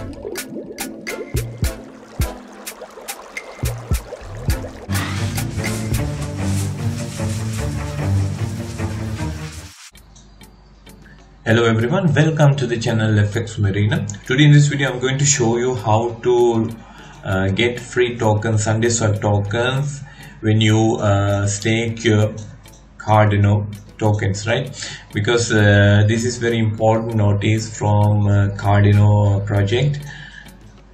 Hello everyone, welcome to the channel FX Mariner. Today in this video I'm going to show you how to uh, get free tokens, SundaeSwap tokens when you uh, stake your Cardano tokens, right? Because uh, this is very important notice from uh, Cardano project.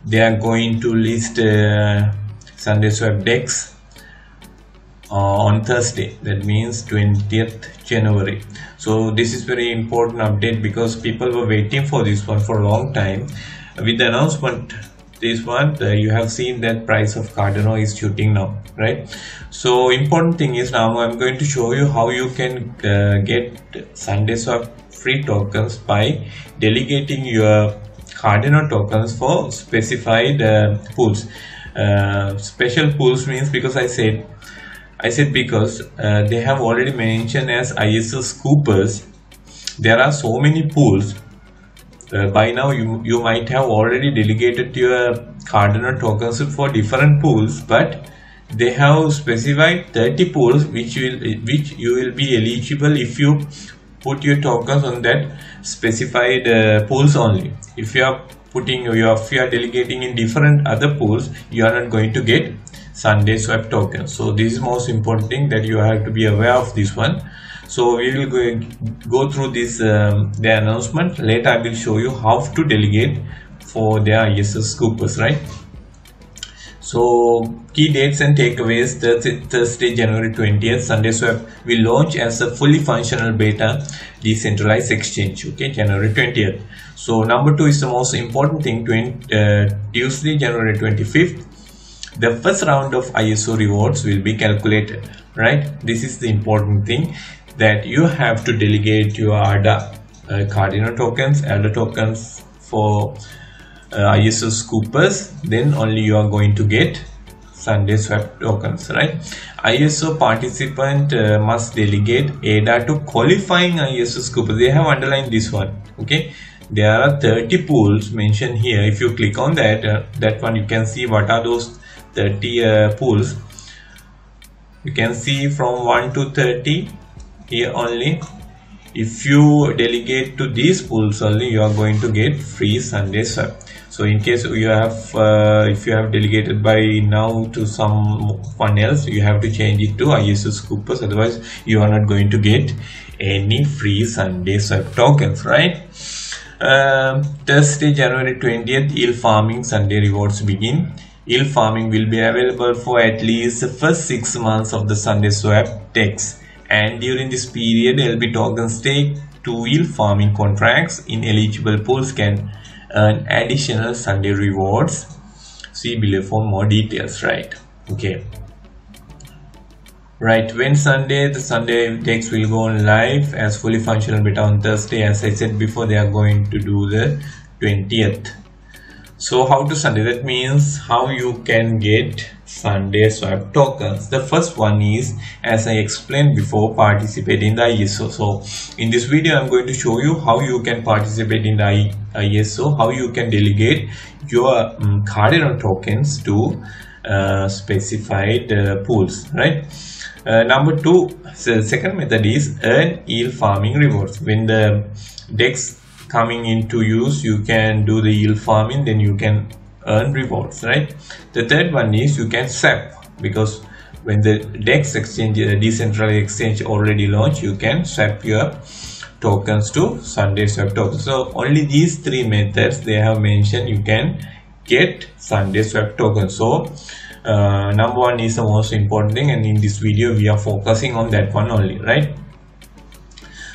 They are going to list uh, SundaeSwap DEX uh, on Thursday that means 20th January so this is very important update because people were waiting for this one for a long time with the announcement this one uh, you have seen that price of Cardano is shooting now right so important thing is now I'm going to show you how you can uh, get SundaeSwap free tokens by delegating your Cardano tokens for specified uh, pools uh, special pools means because I said I said because uh, they have already mentioned as ISO scoopers. There are so many pools. Uh, by now, you you might have already delegated your Cardano tokens for different pools, but they have specified 30 pools which will which you will be eligible if you put your tokens on that specified uh, pools only. If you are putting your if you are delegating in different other pools, you are not going to get SundaeSwap token. So this is most important thing that you have to be aware of this one. So we will go, go through this um, the announcement. Later I will show you how to delegate for their ISS scoopers, right? So key dates and takeaways Thursday, January 20th, SundaeSwap will launch as a fully functional beta decentralized exchange. Okay, January 20th. So number two is the most important thing. uh, Tuesday, January 25th, the first round of ISO rewards will be calculated, right? This is the important thing that you have to delegate your ADA uh, Cardano tokens, ADA tokens for uh, ISO scoopers, then only you are going to get SundaeSwap tokens, right? ISO participant uh, must delegate ADA to qualifying ISO scoopers. They have underlined this one, okay? There are 30 pools mentioned here. If you click on that, uh, that one you can see what are those 30 uh, pools you can see from 1 to 30 here only. If you delegate to these pools only you are going to get free SundaeSwap so in case you have uh, if you have delegated by now to someone else you have to change it to iso scoopers otherwise you are not going to get any free SundaeSwap tokens right? Um, thursday january 20th yield farming Sundae rewards begin. Yield farming will be available for at least the first six months of the SundaeSwap DEX and during this period LP token stake two-wheel farming contracts in eligible pools can earn additional Sundae rewards. See below for more details right? Okay. Right when Sundae the Sundae DEX will go on live as fully functional beta on Thursday as I said before they are going to do the 20th so how to Sundae? That means how you can get SundaeSwap tokens. The first one is as i explained before participate in the iso so in this video i'm going to show you how you can participate in the iso how you can delegate your um, cardano tokens to uh, specified uh, pools right? Uh, number two so second method is earn yield farming rewards. When the dex coming into use you can do the yield farming then you can earn rewards right? The third one is you can swap because when the dex exchange the decentralized exchange already launched you can swap your tokens to SundaeSwap tokens. So only these three methods they have mentioned you can get SundaeSwap tokens. So uh, number one is the most important thing and in this video we are focusing on that one only right?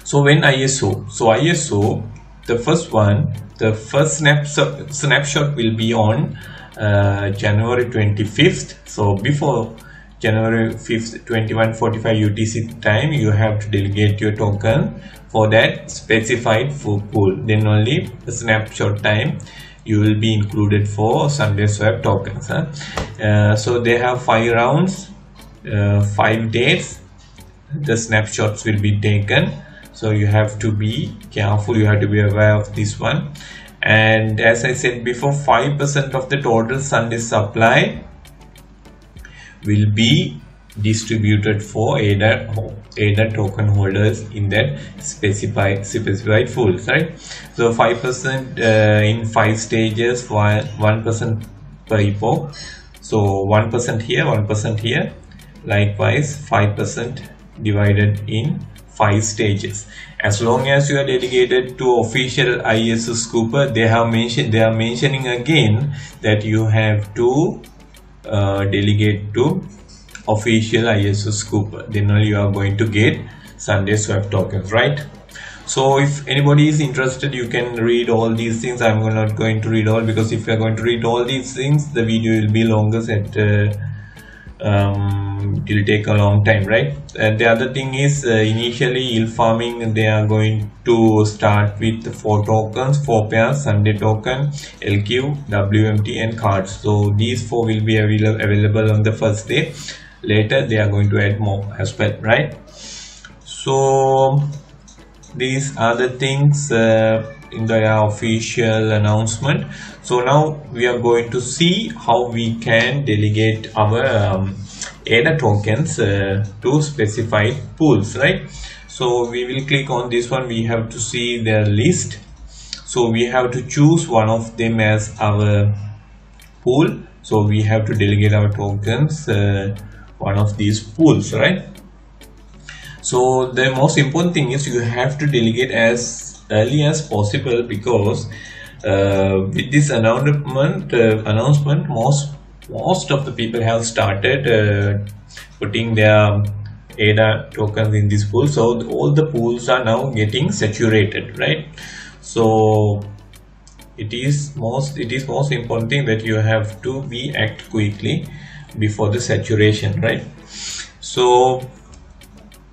So when iso so iso the first one the first snapshot snapshot will be on uh, January 25th so before January 5th 2145 UTC time you have to delegate your token for that specified pool. Then only snapshot time you will be included for SundaeSwap tokens huh? uh, so they have five rounds uh, five days. The snapshots will be taken so you have to be careful you have to be aware of this one. And as I said before 5% of the total Sundae supply will be distributed for ADA, ADA token holders in that specified specified pools right? So 5% uh, in five stages 1% per epoch so 1% here 1% here. Likewise 5% divided in five stages. As long as you are dedicated to official ISO scooper they have mentioned they are mentioning again that you have to uh, delegate to official ISO scooper then only you are going to get SundaeSwap tokens right? So if anybody is interested you can read all these things. I'm not going to read all because if you're going to read all these things the video will be longer uh, um, it will take a long time right? And the other thing is uh, initially yield farming they are going to start with four tokens four pairs Sundae token lq wmt and cards. So these four will be avail available on the first day. Later they are going to add more as well right? So these are the things uh, in the official announcement. So now we are going to see how we can delegate our um, ADA tokens uh, to specified pools right? So we will click on this one. We have to see their list. So we have to choose one of them as our pool. So we have to delegate our tokens uh, one of these pools right? So the most important thing is you have to delegate as early as possible because uh, with this announcement uh, announcement most most of the people have started uh, putting their ADA tokens in this pool. So all the pools are now getting saturated right? So it is most it is most important thing that you have to be act quickly before the saturation right? So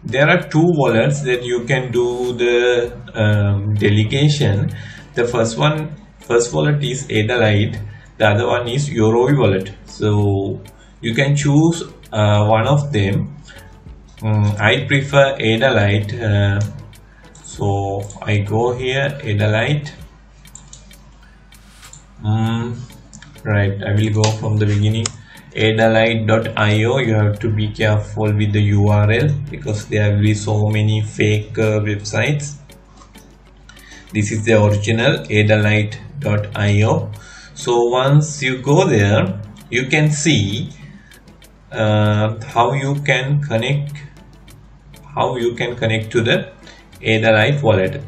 there are two wallets that you can do the um, delegation. The first one first wallet is Adalite the other one is Yoroi wallet. So you can choose uh, one of them. Um, I prefer Adalite uh, so I go here Adalite um, right I will go from the beginning. Adalite.io you have to be careful with the url because there will be so many fake uh, websites. This is the original adalite.io so once you go there you can see uh, how you can connect how you can connect to the adalite wallet.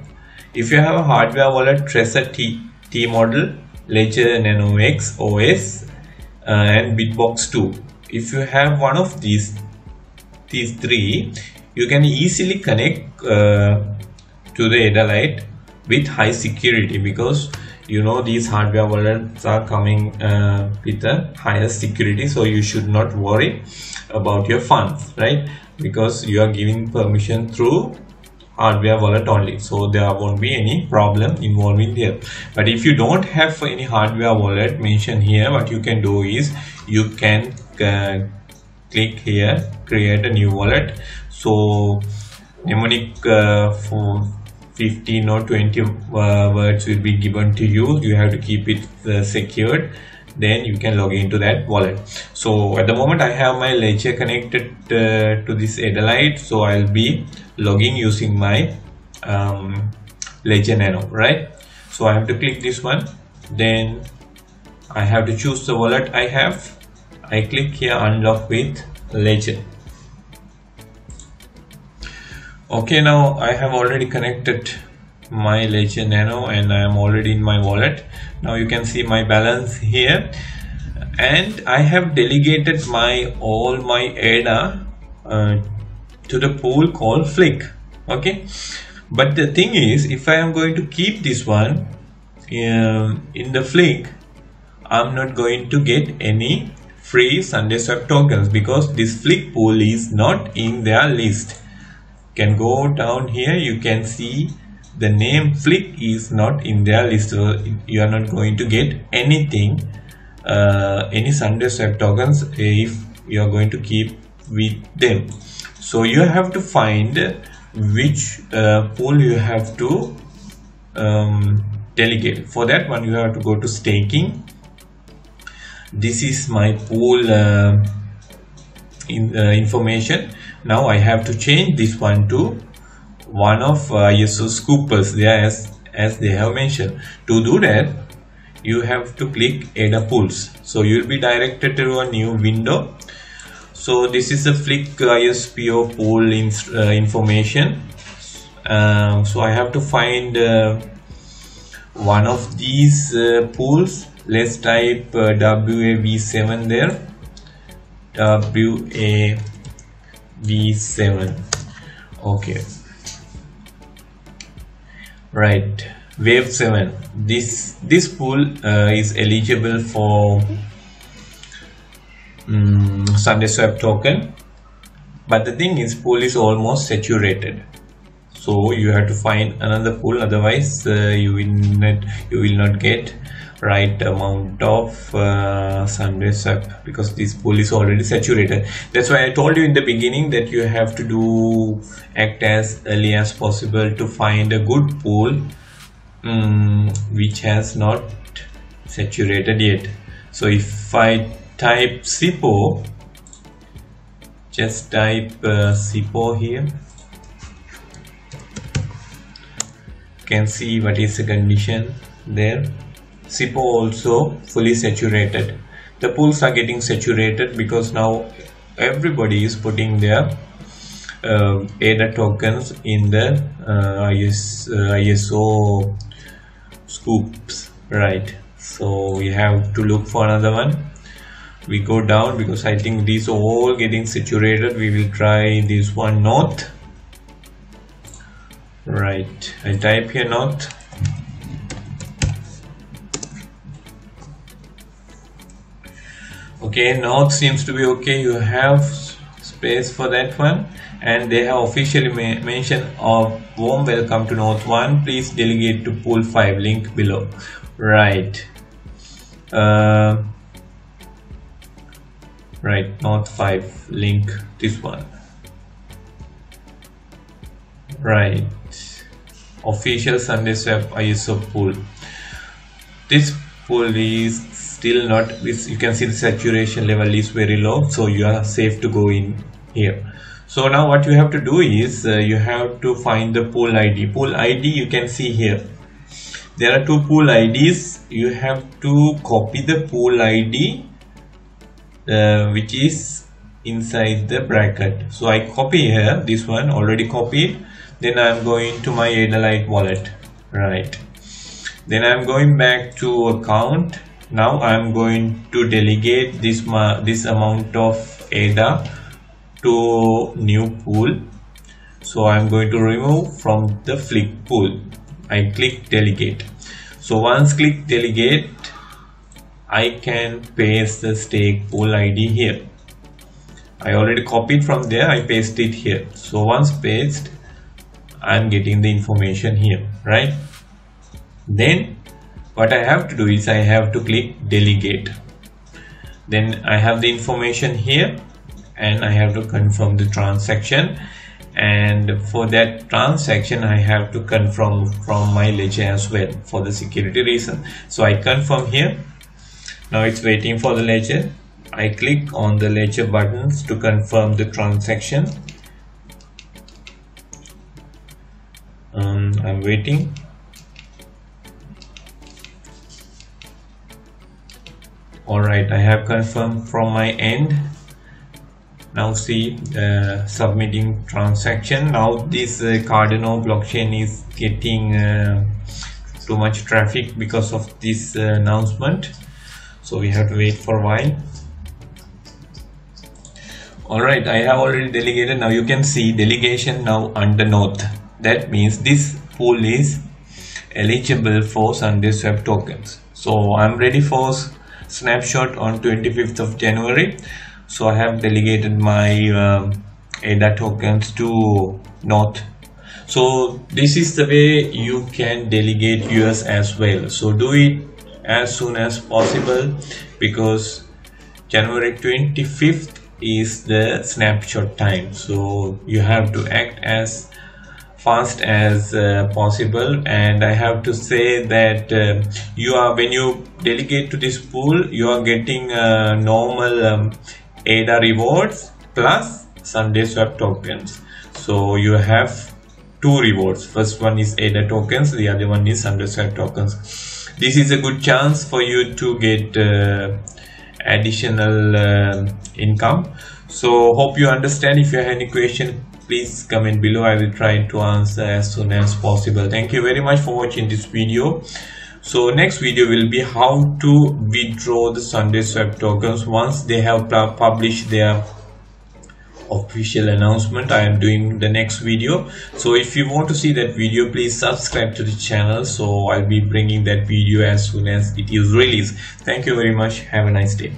If you have a hardware wallet Trezor T, T model Ledger Nano X OS uh, and Bitbox 2 if you have one of these these three you can easily connect uh, to the Adalite with high security because you know these hardware wallets are coming uh, with a higher security so you should not worry about your funds right? Because you are giving permission through hardware wallet only so there won't be any problem involving there. But if you don't have any hardware wallet mentioned here what you can do is you can uh, click here create a new wallet. So mnemonic uh, for 15 or 20 uh, words will be given to you. You have to keep it uh, secured. Then you can log into that wallet. So at the moment i have my ledger connected uh, to this adalite so i'll be logging using my um, ledger nano right? So i have to click this one. Then i have to choose the wallet i have. I click here unlock with ledger okay now i have already connected my ledger nano and i am already in my wallet. Now you can see my balance here. And I have delegated my all my ADA uh, to the pool called Flick. Okay? But the thing is if I am going to keep this one um, in the Flick I'm not going to get any free SundaeSwap tokens because this Flick pool is not in their list can go down here you can see the name flick is not in their list so you are not going to get anything uh, any SundaeSwap tokens if you are going to keep with them. So you have to find which uh, pool you have to um, delegate. For that one you have to go to staking. This is my pool uh, in, uh, information now I have to change this one to one of uh, ISO scoopers. There as, as they have mentioned. To do that you have to click ADA pools. So you will be directed to a new window. So this is the flick ISPO pool in, uh, information. Uh, so I have to find uh, one of these uh, pools. Let's type uh, WAV7 there WAV7 okay. Right. Wave 7 this this pool uh, is eligible for um, SundaeSwap token. But the thing is pool is almost saturated. So you have to find another pool. Otherwise uh, you will not you will not get right amount of uh, SundaeSwap because this pool is already saturated. That's why I told you in the beginning that you have to do act as early as possible to find a good pool um, which has not saturated yet. So if I type SIPO just type uh, SIPO here. Can see what is the condition there SIPO also fully saturated. The pools are getting saturated because now everybody is putting their uh, ADA tokens in the uh, IS, uh, ISO scoops right? So we have to look for another one. We go down because I think these are all getting saturated. We will try this one north. Right. I type here north okay north seems to be okay. You have space for that one. And they have officially mentioned a warm welcome to north one. Please delegate to pool 5 link below. Right. Uh, right north 5 link this one. Right. Official SundaeSwap ISO pool. This pool is still not this you can see the saturation level is very low so you are safe to go in here. So now what you have to do is uh, you have to find the pool id pool id you can see here. There are two pool ids you have to copy the pool id uh, which is inside the bracket. So i copy here this one already copied. Then i'm going to my Adalite wallet. Right. Then i'm going back to account now I'm going to delegate this this amount of ADA to new pool. So I'm going to remove from the flick pool. I click delegate. So once click delegate I can paste the stake pool ID here. I already copied from there. I paste it here. So once paste I'm getting the information here right? Then what I have to do is I have to click delegate. Then I have the information here and I have to confirm the transaction. And for that transaction I have to confirm from my ledger as well for the security reason. So I confirm here. Now it's waiting for the ledger. I click on the ledger buttons to confirm the transaction. Um, I'm waiting all right i have confirmed from my end. Now see uh, submitting transaction. Now this uh, cardano blockchain is getting uh, too much traffic because of this uh, announcement. So we have to wait for a while. All right i have already delegated. Now you can see delegation now under north. That means this pool is eligible for SundaeSwap tokens. So i'm ready for snapshot on 25th of January. So I have delegated my um, ADA tokens to North. So this is the way you can delegate yours as well. So do it as soon as possible because January 25th is the snapshot time. So you have to act as fast as uh, possible. And I have to say that uh, you are when you delegate to this pool you are getting uh, normal um, ADA rewards plus SundaeSwap tokens. So you have two rewards. First one is ADA tokens the other one is SundaeSwap tokens. This is a good chance for you to get uh, additional uh, income. So hope you understand. If you have any question please comment below. I will try to answer as soon as possible. Thank you very much for watching this video. So next video will be how to withdraw the SundaeSwap tokens. Once they have published their official announcement i am doing the next video. So if you want to see that video please subscribe to the channel. So i'll be bringing that video as soon as it is released. Thank you very much. Have a nice day